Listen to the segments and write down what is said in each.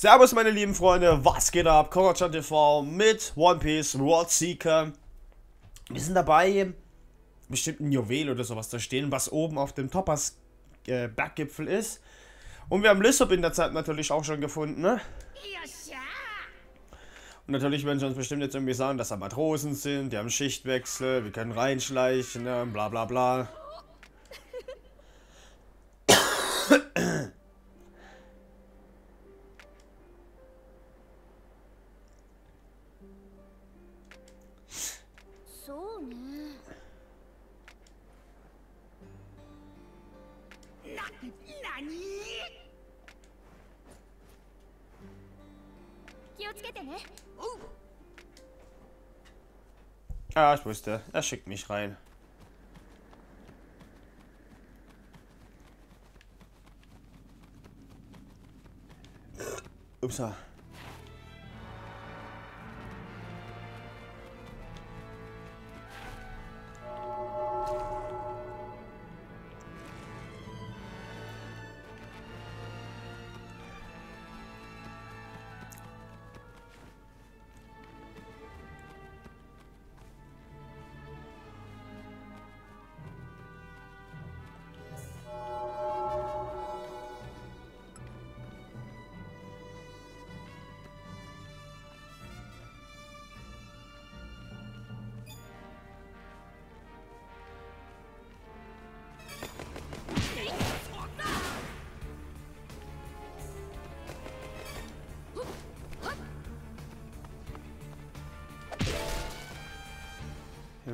Servus meine lieben Freunde, was geht ab? Korochan TV mit One Piece World Seeker. Wir sind dabei, bestimmt ein Juwel oder sowas zu stehen, was oben auf dem Toppers äh, Berggipfel ist. Und wir haben Lissop in der Zeit natürlich auch schon gefunden, ne? Und natürlich werden sie uns bestimmt jetzt irgendwie sagen, dass da Matrosen sind, die haben Schichtwechsel, wir können reinschleichen, ne? bla bla bla. Ah, ich wusste. Er schickt mich rein. Upsa.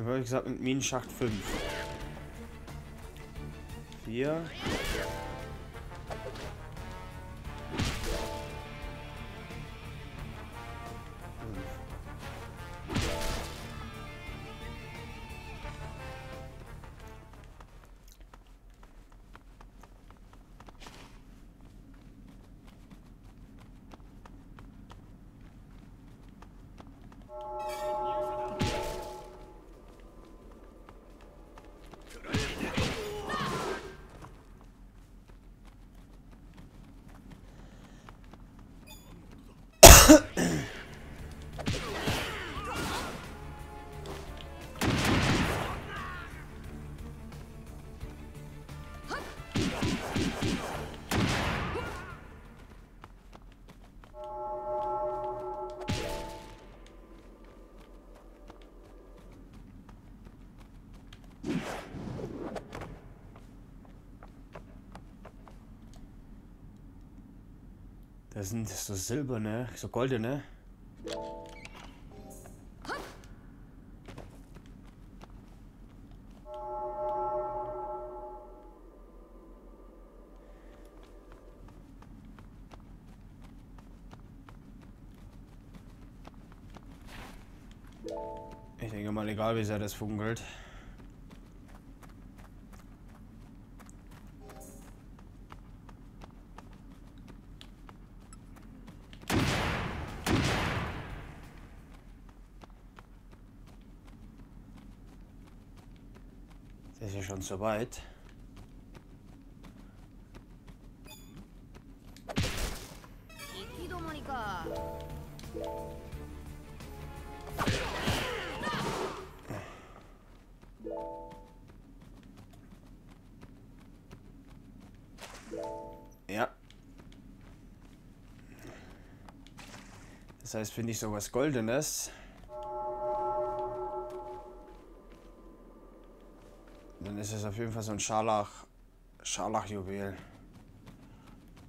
Habe ich gesagt mit Minenschacht 5. 4. Das sind so silberne, so goldene. Ich denke mal, egal wie sehr das funkelt. Ja schon so weit. Ja. Das heißt, finde ich sowas Goldenes. Dann ist es auf jeden Fall so ein Scharlach. Scharlachjuwel.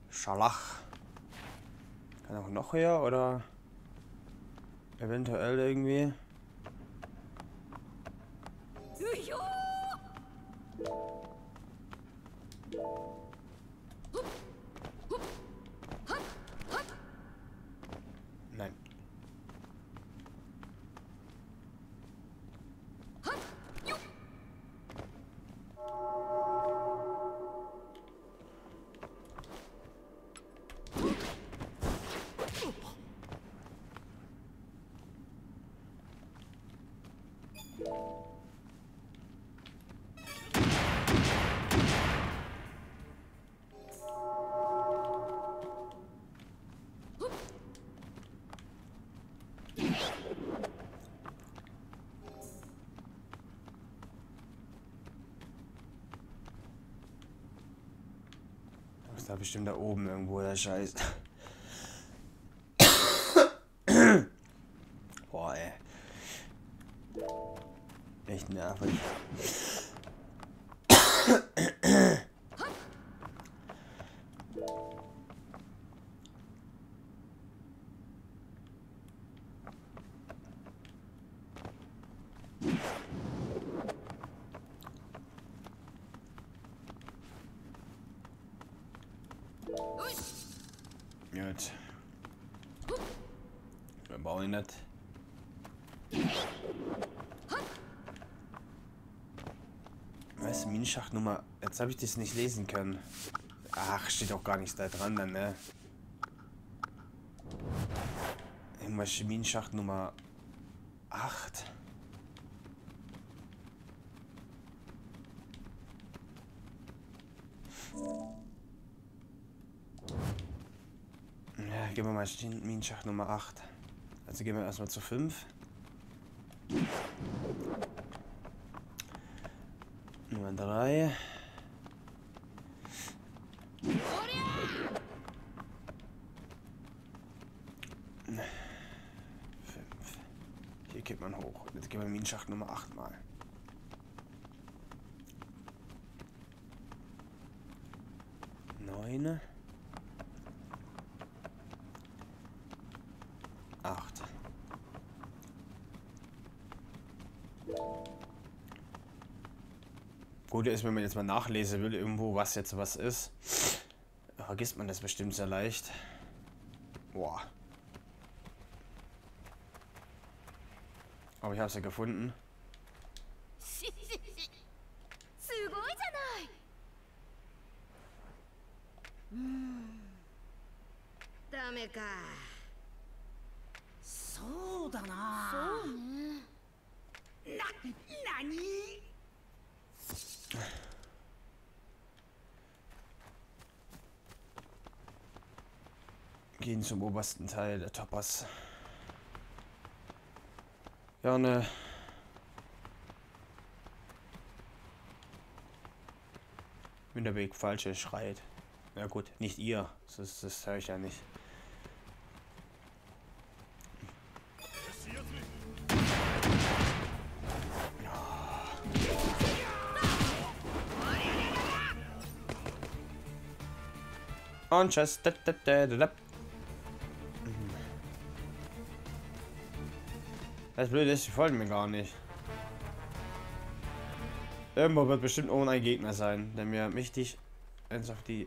Scharlach. Kann auch noch her oder eventuell irgendwie. Da bestimmt da oben irgendwo der Scheiß. Gut. Wir bauen nicht. Was? Minenschacht Nummer. Jetzt habe ich das nicht lesen können. Ach, steht auch gar nichts da dran, dann, ne? Irgendwas Minenschacht Nummer 8. gehen wir mal Minenschacht Nummer 8. Also gehen wir erstmal zu 5. Nummer 3. Fünf. Hier geht man hoch. Jetzt gehen wir Minenschacht Nummer 8 mal. Neun. Gut ist, wenn man jetzt mal nachlesen will, irgendwo, was jetzt was ist, vergisst man das bestimmt sehr leicht. Boah. Aber ich habe es ja gefunden. すごいじゃないうんダメかそうだなそう Gehen zum obersten Teil der Toppers. Ja, ne. Wenn der Weg falsch ist, schreit. Na gut, nicht ihr. Das, das höre ich ja nicht. Und tschüss. Das Blöde ist, die folgen mir gar nicht. Irgendwo wird bestimmt ohne ein Gegner sein, der mir mächtig eins auf die...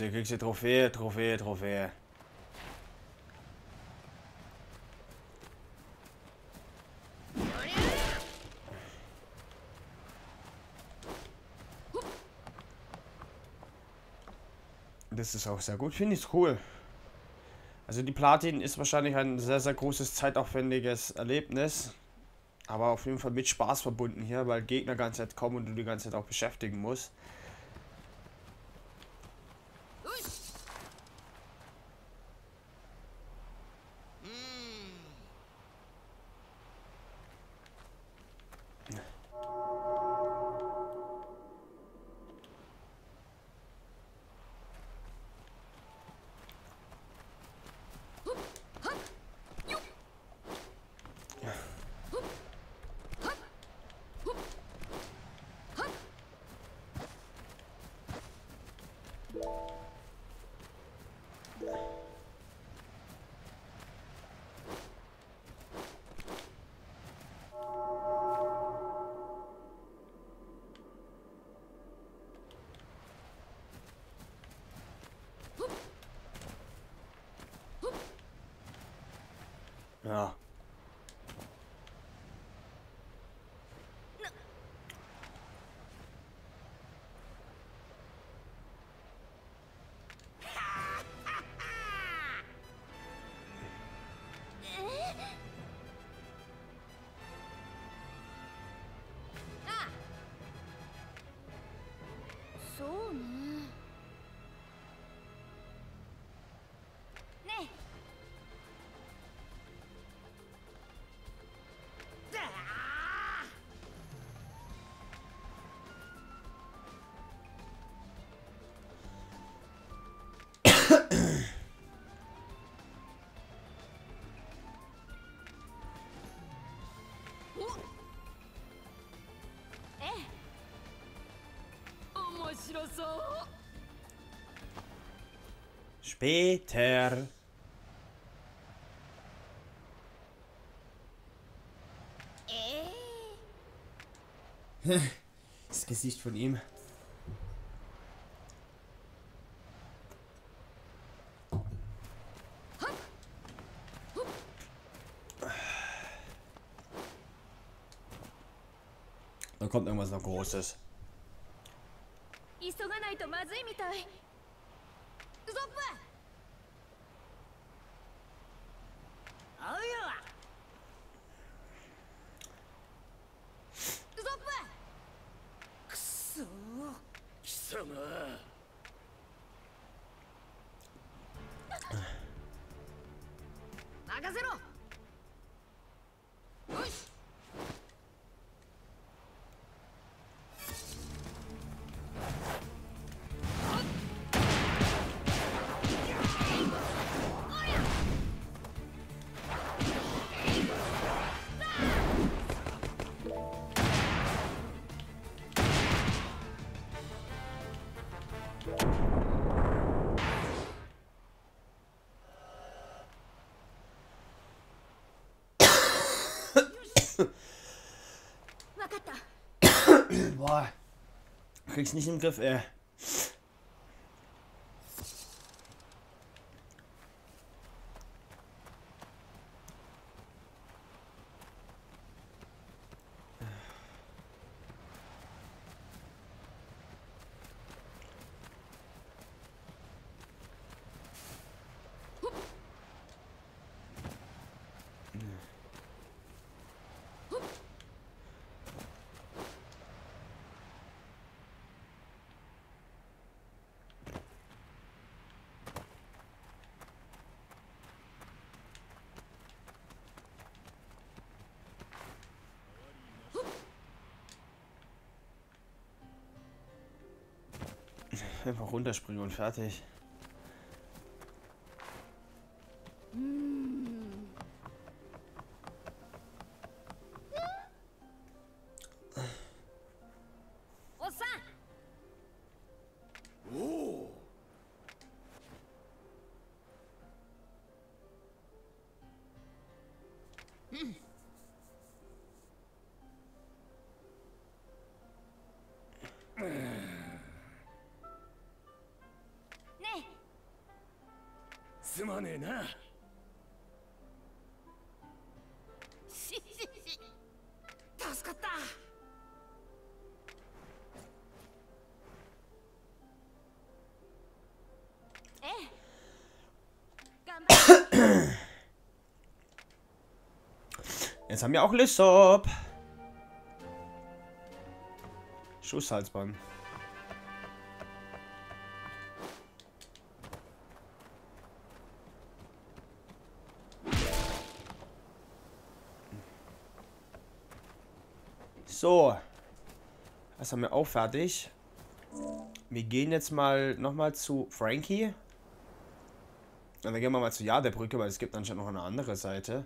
Jetzt kriegst du Trophäe, Trophäe, Trophäe. Das ist auch sehr gut. Finde ich cool. Also die Platin ist wahrscheinlich ein sehr, sehr großes, zeitaufwendiges Erlebnis. Aber auf jeden Fall mit Spaß verbunden hier, weil Gegner die ganze Zeit kommen und du die ganze Zeit auch beschäftigen musst. Später. Das Gesicht von ihm. kommt irgendwas noch Großes. 急がないとまずいみたいウソップ Krieg's nicht im Griff, ey. Einfach runterspringen und fertig. すまねえなえししし助かったええ頑張れ Jetzt haben wir auch Lissop. Schusshalsband. So. Das haben wir auch fertig. Wir gehen jetzt mal nochmal zu Frankie. Und dann gehen wir mal zu Ja der Brücke, weil es gibt anscheinend noch eine andere Seite.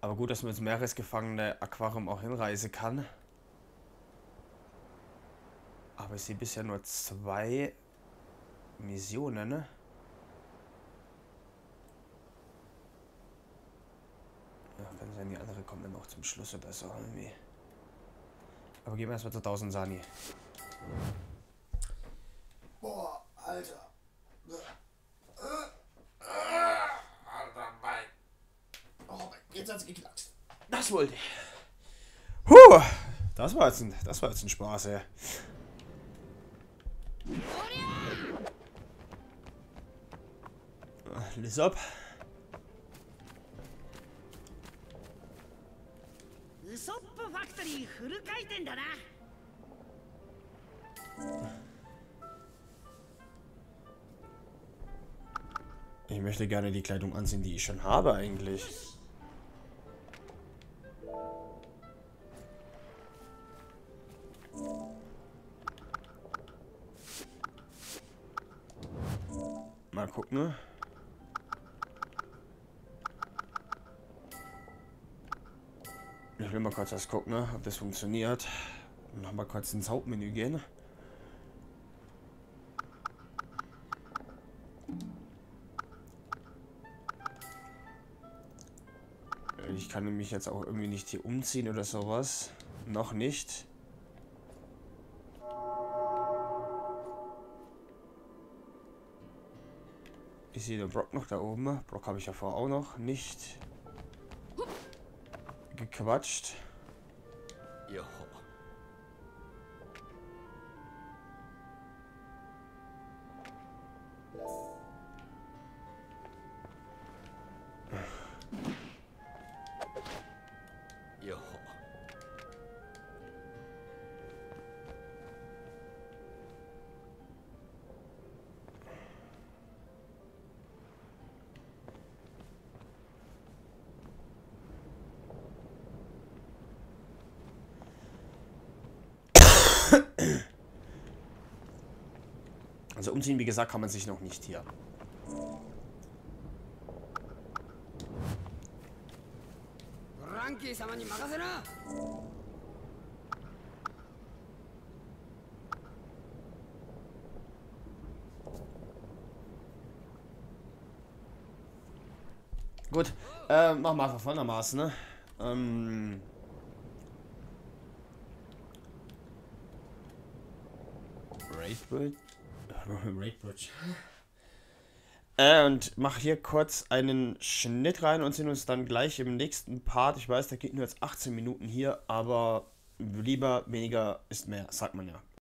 Aber gut, dass man ins Meeresgefangene Aquarium auch hinreisen kann. Aber ich sehe bisher nur zwei Missionen. ne? sein. Die andere kommt dann auch zum Schluss oder so irgendwie. Aber gehen wir erstmal zu 1000 Sani. Boah, Alter. Alter, Oh, jetzt hat's geknackt. Das wollte ich. Puh, das war jetzt ein, das war jetzt ein Spaß, ey. Lissab. ファクトリーフル回転だな Ich möchte gerne die Kleidung anziehen, die ich schon habe eigentlich. Mal gucken. ne? Kurz das gucken, ne, ob das funktioniert. Noch mal kurz ins Hauptmenü gehen. Ich kann mich jetzt auch irgendwie nicht hier umziehen oder sowas. Noch nicht. Ich sehe den Brock noch da oben. Brock habe ich ja vorher auch noch nicht gequatscht. 也。Also umziehen, wie gesagt, kann man sich noch nicht hier. Gut, äh, machen wir einfach folgendermaßen, ne? Ähm, Raidbridge? Raidbridge. Äh, und mach hier kurz einen Schnitt rein und sehen uns dann gleich im nächsten Part. Ich weiß, der geht nur jetzt 18 Minuten hier, aber lieber weniger ist mehr, sagt man ja.